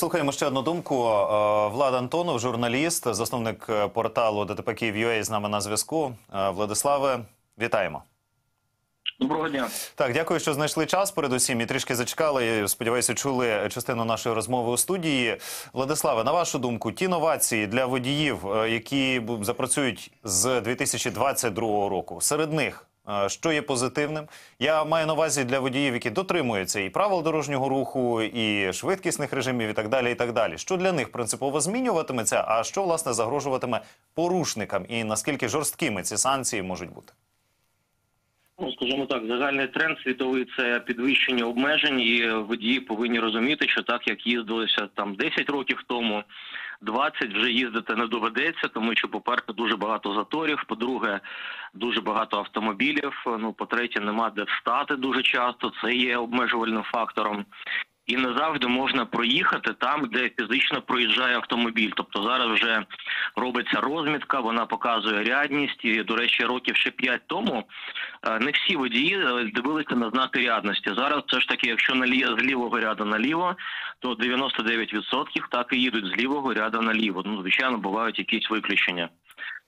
Слухаємо ще одну думку. Е, Влад Антонов, журналіст, засновник е, порталу ДТП Київ.UA з нами на зв'язку. Е, Владиславе, вітаємо. Доброго дня. Так, дякую, що знайшли час. Передусім і трішки зачекали. Сподіваюся, чули частину нашої розмови у студії. Владиславе, на вашу думку, ті новації для водіїв, які запрацюють з 2022 року, серед них. Що є позитивним? Я маю на увазі для водіїв, які дотримуються і правил дорожнього руху, і швидкісних режимів, і так далі. І так далі. Що для них принципово змінюватиметься, а що власне загрожуватиме порушникам, і наскільки жорсткими ці санкції можуть бути? Ну, скажімо так, загальний тренд світовий це підвищення обмежень, і водії повинні розуміти, що так як їздилося там 10 років тому, 20 вже їздити не доведеться, тому що, по-перше, дуже багато заторів. По-друге, дуже багато автомобілів. Ну, по-третє, нема де встати дуже часто. Це є обмежувальним фактором. І не завжди можна проїхати там, де фізично проїжджає автомобіль. Тобто зараз вже робиться розмітка, вона показує рядність. І, до речі, років ще 5 тому е, не всі водії е, дивилися на знаки рядності. Зараз все ж таки, якщо з лівого ряду наліво, то 99% так і їдуть з лівого ряду наліво. Ну, звичайно, бувають якісь виключення.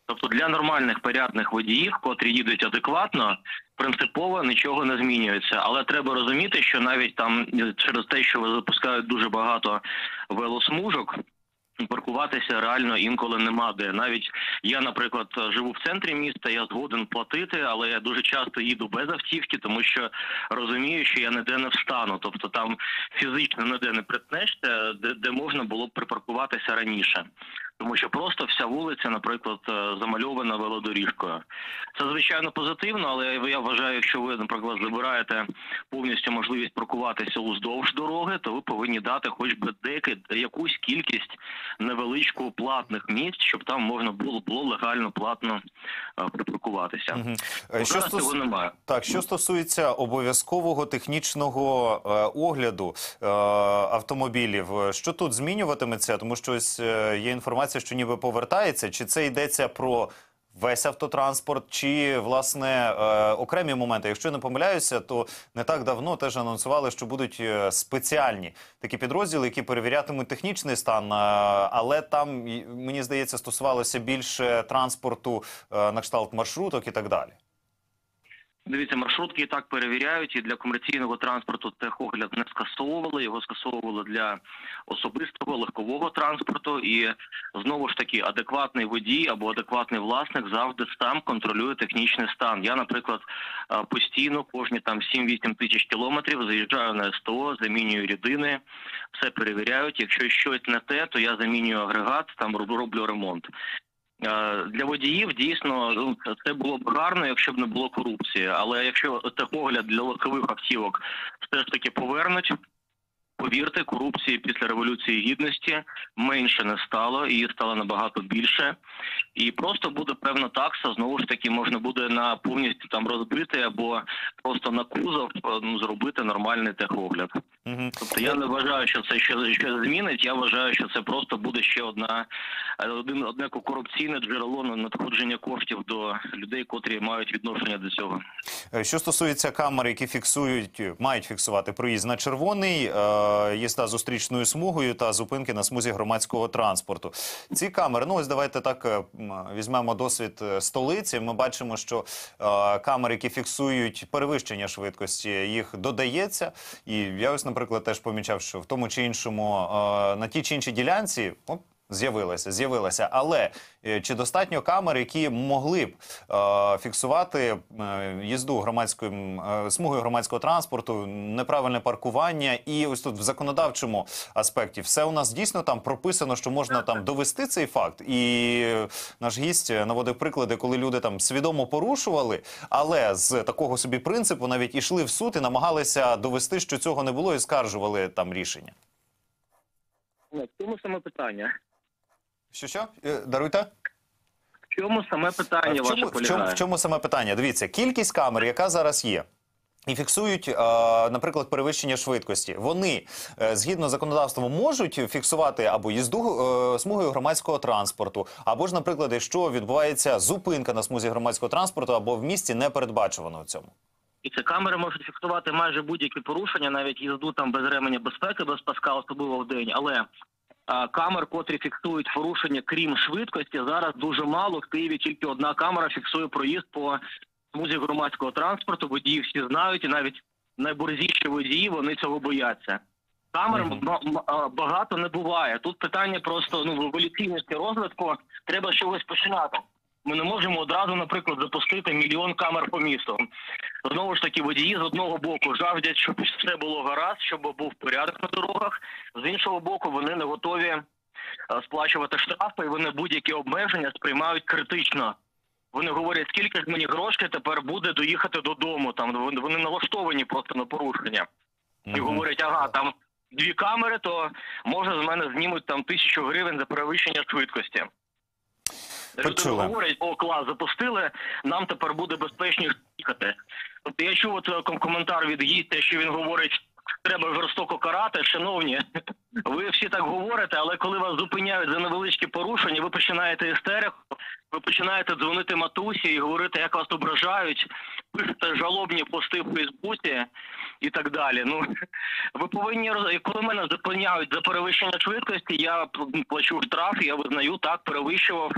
Тобто для нормальних порядних водіїв, котрі їдуть адекватно, принципово нічого не змінюється. Але треба розуміти, що навіть там е, через те, що запускають дуже багато велосмужок. Паркуватися реально інколи нема де. Навіть я, наприклад, живу в центрі міста, я згоден платити, але я дуже часто їду без автівки, тому що розумію, що я ніде не встану. Тобто там фізично ніде не притнешся, де, де можна було б припаркуватися раніше. Тому що просто вся вулиця, наприклад, е, замальована велодоріжкою. Це звичайно позитивно, але я вважаю, якщо ви, наприклад, забираєте повністю можливість паркуватися уздовж дороги, то ви повинні дати хоч би деякі якусь кількість невеличку платних місць, щоб там можна було було легально платно е, припаркуватися. Е, Що Зараз стос... цього немає. Так, що стосується обов'язкового технічного е, огляду е, автомобілів, що тут змінюватиметься? Тому що ось є інформація, що ніби повертається. Чи це йдеться про весь автотранспорт, чи власне е, окремі моменти? Якщо я не помиляюся, то не так давно теж анонсували, що будуть е, спеціальні такі підрозділи, які перевірятимуть технічний стан, е, але там мені здається стосувалося більше транспорту на кшталт маршруток і так далі. Дивіться, маршрутки і так перевіряють, і для комерційного транспорту техогляд не скасовували. Його скасовували для особистого легкового транспорту. І знову ж таки, адекватний водій або адекватний власник завжди сам контролює технічний стан. Я, наприклад, постійно кожні там 7-8 тисяч кілометрів заїжджаю на СТО, замінюю рідини, все перевіряють. Якщо щось не те, то я замінюю агрегат, там роблю ремонт. Е, Для водіїв дійсно ну, це- це було б гарно, якщо б не було корупції. Але якщо техогляд для легкових автівок все ж таки повернуть. Повірте, корупції після революції гідності менше не стало, її стало набагато більше, і просто буде певна такса. Знову ж таки, можна буде на повністю там розбити або просто на кузов е, ну, зробити нормальний техогляд. Мгм. Тобто я не вважаю, що це ще щось змінить. Я вважаю, що це просто буде ще одна е, один одне корупційне джерело на надходження коштів до людей, котрі мають відношення до цього. Е, Що стосується камер, які фіксують, мають фіксувати проїзд на червоний, е, їзда зустрічною смугою та зупинки на смузі громадського транспорту. Ці камери, ну ось давайте так е, візьмемо досвід е, столиці. Ми бачимо, що е, камери, які фіксують перевищення швидкості, їх додається. І я ось, наприклад, теж помічав, що в тому чи іншому е, на тій чи іншій ділянці. З'явилася, з'явилася, але е, чи достатньо камер, які могли б е, фіксувати е, їзду громадською е, смугою громадського транспорту, неправильне паркування, і ось тут в законодавчому аспекті все у нас дійсно там прописано, що можна там довести цей факт. І е, наш гість наводив приклади, коли люди там свідомо порушували, але з такого собі принципу навіть ішли в суд і намагалися довести, що цього не було, і скаржували там рішення. В чому саме питання? Що що Е, даруйте? В чому саме питання в, чому, ваше в, чому, в чому саме питання? Дивіться, кількість камер, яка зараз є. І фіксують, е, наприклад, перевищення швидкості. Вони е, згідно з законодавством можуть фіксувати або їзду смугою громадського транспорту, або ж, наприклад, якщо відбувається зупинка на смузі громадського транспорту, або в місті не передбачувано в цьому. І ці камери можуть фіксувати майже будь-які порушення, навіть їзду там без ременя безпеки, без паска, особливо в день. Але камер, котрі фіксують порушення, крім швидкості, зараз дуже мало. В Києві тільки одна камера фіксує проїзд по смузі громадського транспорту. Водії всі знають, і навіть найборзіші водії вони цього бояться. Камер багато не буває. Тут питання просто ну в еволюційності розвитку треба з чогось починати. Ми не можемо одразу, наприклад, запустити мільйон камер по місту. Знову ж таки, водії з одного боку жаждять, щоб все було гаразд, щоб був порядок на дорогах. З іншого боку, вони не готові е, сплачувати штрафи, і вони будь-які обмеження сприймають критично. Вони говорять, скільки ж мені грошей тепер буде доїхати додому. Там вони- вони налаштовані просто на порушення і говорять, ага, там дві камери, то може з мене знімуть там тисячу гривень за перевищення швидкості. Почули. говорять, о, клас, запустили, нам тепер буде безпечніше їхати. Тобто я чув от е, коментар від гістя, що він говорить, треба жорстоко карати. Шановні, ви всі так говорите, але коли вас зупиняють за невеличкі порушення, ви починаєте істерику, ви починаєте дзвонити матусі і говорити, як вас ображають, пишете жалобні пости в Фейсбуці і так далі. Ну ви повинні коли мене зупиняють за перевищення швидкості, я плачу штраф, я визнаю так, перевищував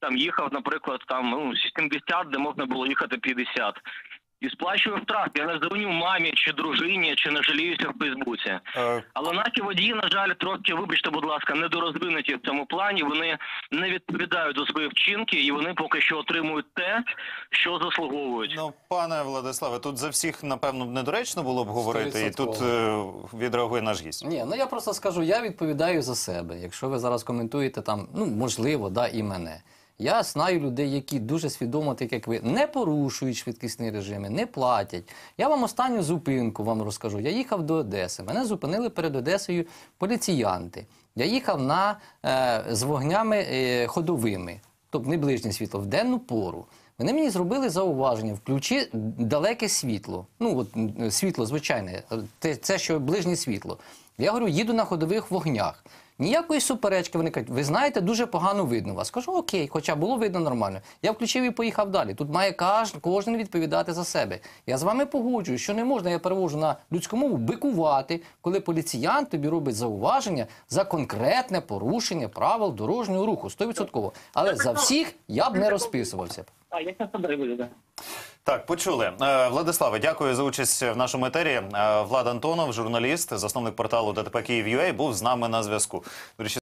там їхав, наприклад, там ну 70, де можна було їхати 50. І сплачую штраф. Я не дзвоню мамі чи дружині, чи не жаліюся в Фейсбуці. Але наші водії, на жаль, трохи, вибачте, будь ласка, недорозвинуті в цьому плані. Вони не відповідають за свої вчинки, і вони поки що отримують те, що заслуговують. Ну, пане Владиславе, тут за всіх, напевно, б недоречно було б говорити, і тут е, відреагує наш гість. Ні, ну я просто скажу, я відповідаю за себе. Якщо ви зараз коментуєте там, ну можливо, да, і мене. Я знаю людей, які дуже свідомо, так як ви, не порушують швидкісні режими, не платять. Я вам останню зупинку вам розкажу. Я їхав до Одеси. Мене зупинили перед Одесою поліціянти. Я їхав на, е, з вогнями е, ходовими, тобто не ближнє світло, в денну пору. Вони мені зробили зауваження, включи далеке світло. Ну, от світло звичайне, е, це що ближнє світло. Я говорю, їду на ходових вогнях. Ніякої суперечки вони кажуть, ви знаєте, дуже погано видно вас. Кажу, окей, хоча було видно нормально. Я включив і поїхав далі. Тут має кожен відповідати за себе. Я з вами погоджуюсь, що не можна, я перевожу на людську мову, бикувати, коли поліціян тобі робить зауваження за конкретне порушення правил дорожнього руху, 100%. Але за всіх я б не розписувався. А я. Так, почули. Е, Владиславе, дякую за участь в нашому етері. Е, Влад Антонов, журналіст, засновник порталу ДТП Київ.UA, був з нами на зв'язку.